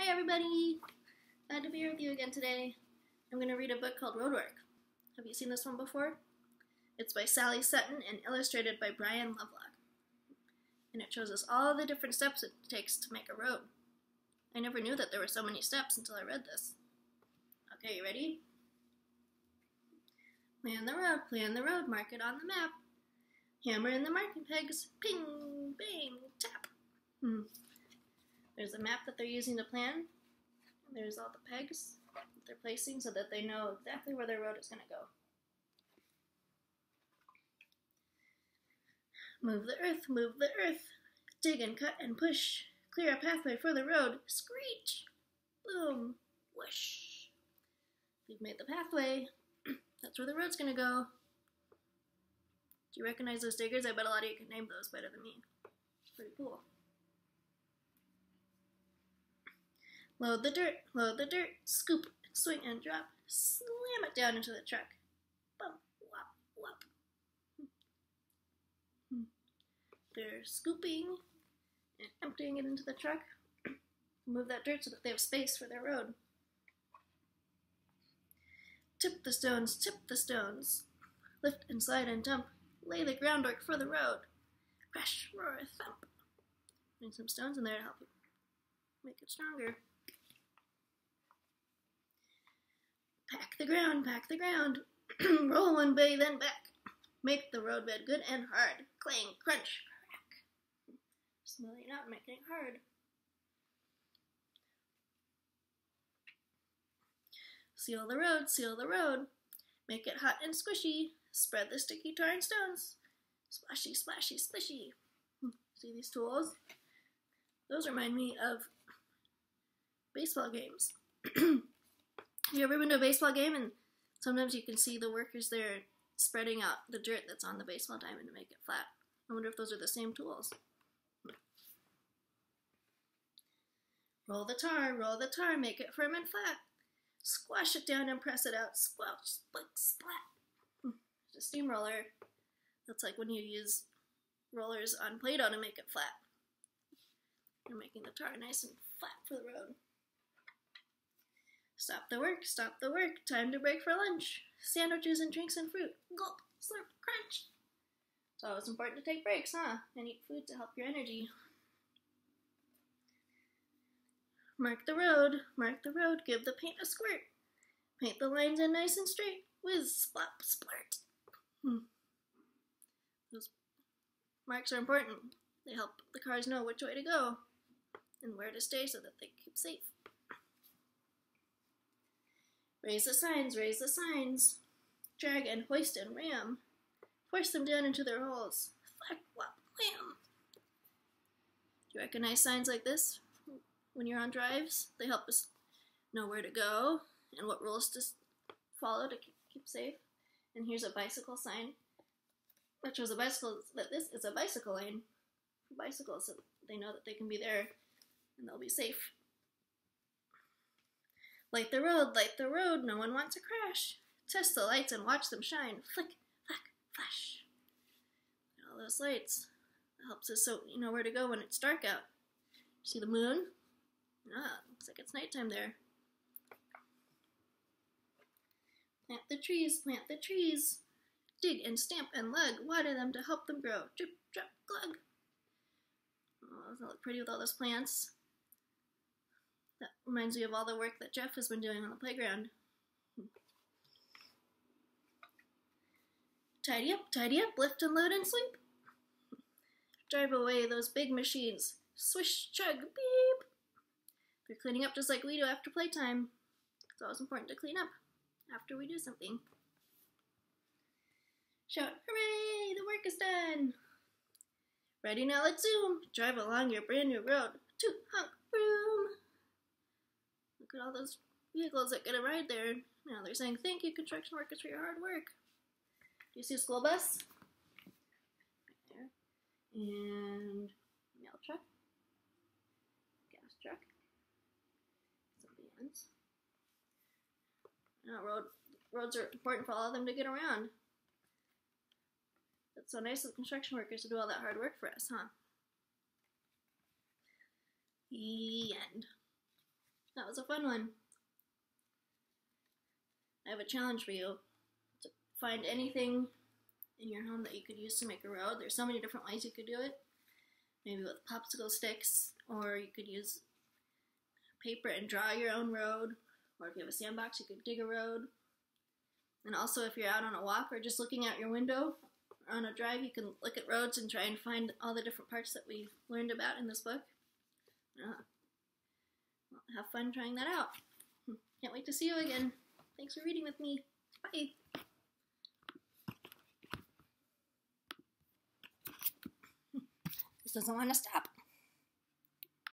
Hi everybody! Glad to be here with you again today. I'm going to read a book called Roadwork. Have you seen this one before? It's by Sally Sutton and illustrated by Brian Lovelock. And it shows us all the different steps it takes to make a road. I never knew that there were so many steps until I read this. Okay, you ready? Plan the road, plan the road, mark it on the map. Hammer in the marking pegs, ping, bang, tap. Hmm. There's a map that they're using to plan. There's all the pegs that they're placing so that they know exactly where their road is going to go. Move the earth, move the earth. Dig and cut and push. Clear a pathway for the road. Screech! Boom! Whoosh! We've made the pathway. That's where the road's gonna go. Do you recognize those diggers? I bet a lot of you can name those better than me. Pretty cool. Load the dirt, load the dirt, scoop, swing and drop, slam it down into the truck. Bump, whop, whop. They're scooping and emptying it into the truck. Move that dirt so that they have space for their road. Tip the stones, tip the stones. Lift and slide and dump. Lay the groundwork for the road. Crash, roar, thump. Bring some stones in there to help you make it stronger. Pack the ground, pack the ground. Roll one way, then back. Make the roadbed good and hard. Clang, crunch, crack. Smoothing out, making it hard. Seal the road, seal the road. Make it hot and squishy. Spread the sticky tar and stones. Splashy, splashy, splishy. Hmm, See these tools? Those remind me of baseball games. you ever been to a baseball game and sometimes you can see the workers there spreading out the dirt that's on the baseball diamond to make it flat? I wonder if those are the same tools. Roll the tar, roll the tar, make it firm and flat. Squash it down and press it out. Split, splat. Hmm, It's a steamroller. That's like when you use rollers on Play-Doh to make it flat. You're making the tar nice and flat for the road. Stop the work, stop the work. Time to break for lunch. Sandwiches and drinks and fruit. Gulp, slurp, crunch. It's always important to take breaks, huh? And eat food to help your energy. Mark the road, mark the road, give the paint a squirt. Paint the lines in nice and straight. Whiz, splop, splurt. Hmm. Those marks are important. They help the cars know which way to go and where to stay so that they keep safe. Raise the signs, raise the signs. Drag and hoist and ram. Force them down into their holes. Flack, wham. Do you recognize signs like this when you're on drives? They help us know where to go and what rules to follow to keep, keep safe. And here's a bicycle sign that shows a bicycle that this is a bicycle lane for bicycles so they know that they can be there and they'll be safe. Light the road, light the road, no one wants to crash. Test the lights and watch them shine. Flick, flack, flash. All those lights. It helps us so you know where to go when it's dark out. See the moon? Ah, looks like it's nighttime there. Plant the trees, plant the trees. Dig and stamp and lug, water them to help them grow. Drip, drop, glug. Oh, doesn't look pretty with all those plants? Reminds me of all the work that Jeff has been doing on the playground. Tidy up, tidy up, lift and load and sweep. Drive away those big machines. Swish, chug, beep. They're cleaning up just like we do after playtime. It's always important to clean up after we do something. Shout, hooray, the work is done. Ready now, let's zoom. Drive along your brand new road. Toot, honk. Look at all those vehicles that get a ride there. Now they're saying, thank you, construction workers, for your hard work. Do you see a school bus? Right there. And mail truck. Gas truck. Some vans. Now, road, roads are important for all of them to get around. It's so nice of construction workers to do all that hard work for us, huh? The end. Was a fun one. I have a challenge for you to find anything in your home that you could use to make a road. There's so many different ways you could do it. Maybe with popsicle sticks, or you could use paper and draw your own road, or if you have a sandbox, you could dig a road. And also, if you're out on a walk or just looking out your window or on a drive, you can look at roads and try and find all the different parts that we learned about in this book. Uh, have fun trying that out. Can't wait to see you again. Thanks for reading with me. Bye. This doesn't want to stop.